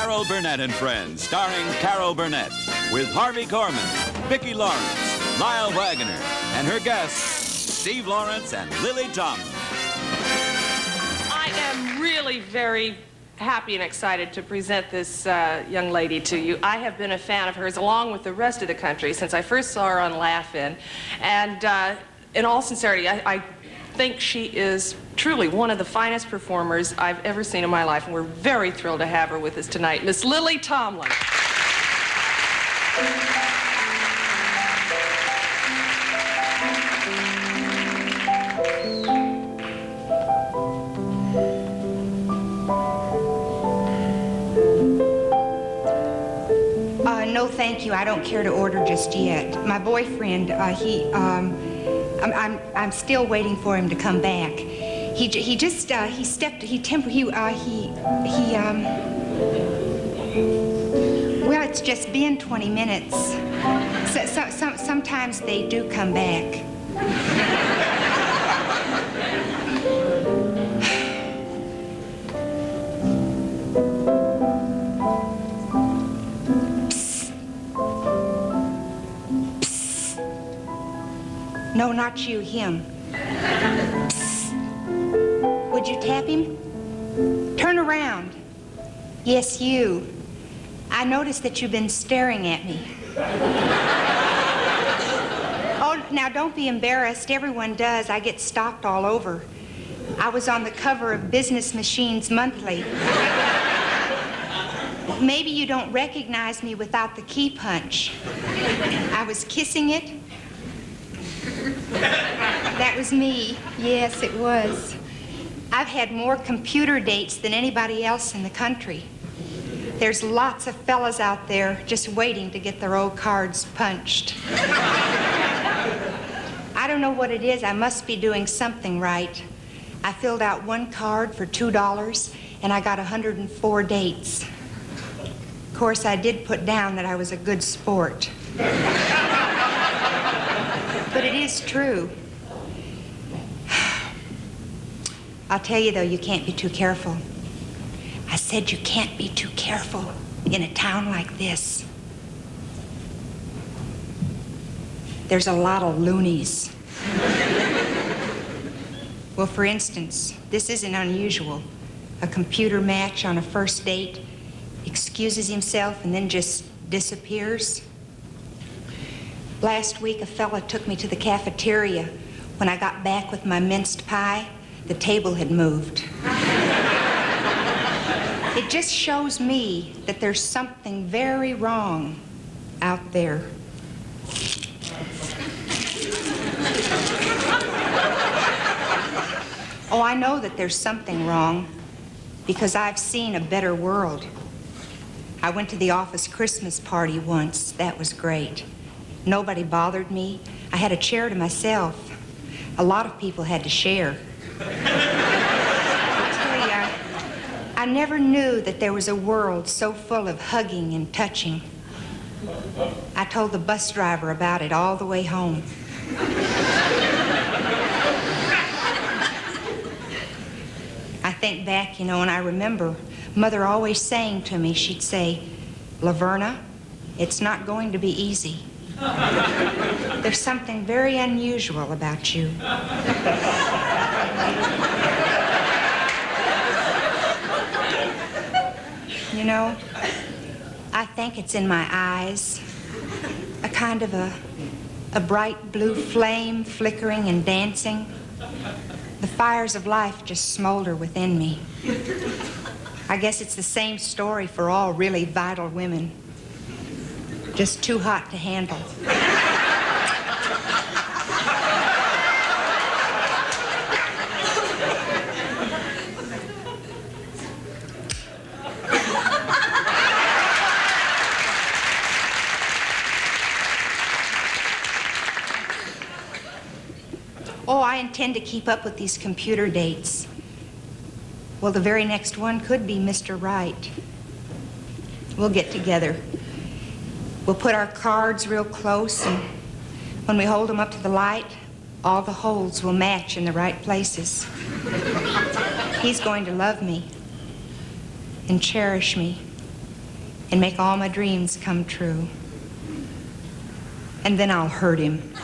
Carol Burnett and Friends, starring Carol Burnett, with Harvey Korman, Vicki Lawrence, Lyle Waggoner, and her guests, Steve Lawrence and Lily Tomlin. I am really very happy and excited to present this uh, young lady to you. I have been a fan of hers along with the rest of the country since I first saw her on Laugh-In. And uh, in all sincerity, I, I think she is truly one of the finest performers I've ever seen in my life, and we're very thrilled to have her with us tonight. Miss Lily Tomlin. Uh, no, thank you. I don't care to order just yet. My boyfriend, uh, he, um, I'm, I'm, I'm still waiting for him to come back. He, he just, uh, he stepped, he temper, he, uh, he, he, um, well, it's just been 20 minutes. So, so, some, sometimes they do come back. No, not you, him. Would you tap him? Turn around. Yes, you. I noticed that you've been staring at me. oh, now don't be embarrassed. Everyone does. I get stopped all over. I was on the cover of Business Machines Monthly. Maybe you don't recognize me without the key punch. I was kissing it. That was me. Yes, it was. I've had more computer dates than anybody else in the country. There's lots of fellas out there just waiting to get their old cards punched. I don't know what it is. I must be doing something right. I filled out one card for $2 and I got 104 dates. Of course, I did put down that I was a good sport. But it is true. I'll tell you, though, you can't be too careful. I said you can't be too careful in a town like this. There's a lot of loonies. well, for instance, this isn't unusual. A computer match on a first date excuses himself and then just disappears. Last week, a fella took me to the cafeteria. When I got back with my minced pie, the table had moved. it just shows me that there's something very wrong out there. Oh, I know that there's something wrong because I've seen a better world. I went to the office Christmas party once. That was great. Nobody bothered me. I had a chair to myself. A lot of people had to share. I never knew that there was a world so full of hugging and touching. I told the bus driver about it all the way home. I think back, you know, and I remember Mother always saying to me, she'd say, Laverna, it's not going to be easy. There's something very unusual about you. You know, I think it's in my eyes. A kind of a, a bright blue flame flickering and dancing. The fires of life just smolder within me. I guess it's the same story for all really vital women. Just too hot to handle. Oh, I intend to keep up with these computer dates. Well, the very next one could be Mr. Right. We'll get together. We'll put our cards real close, and when we hold them up to the light, all the holes will match in the right places. He's going to love me and cherish me and make all my dreams come true. And then I'll hurt him.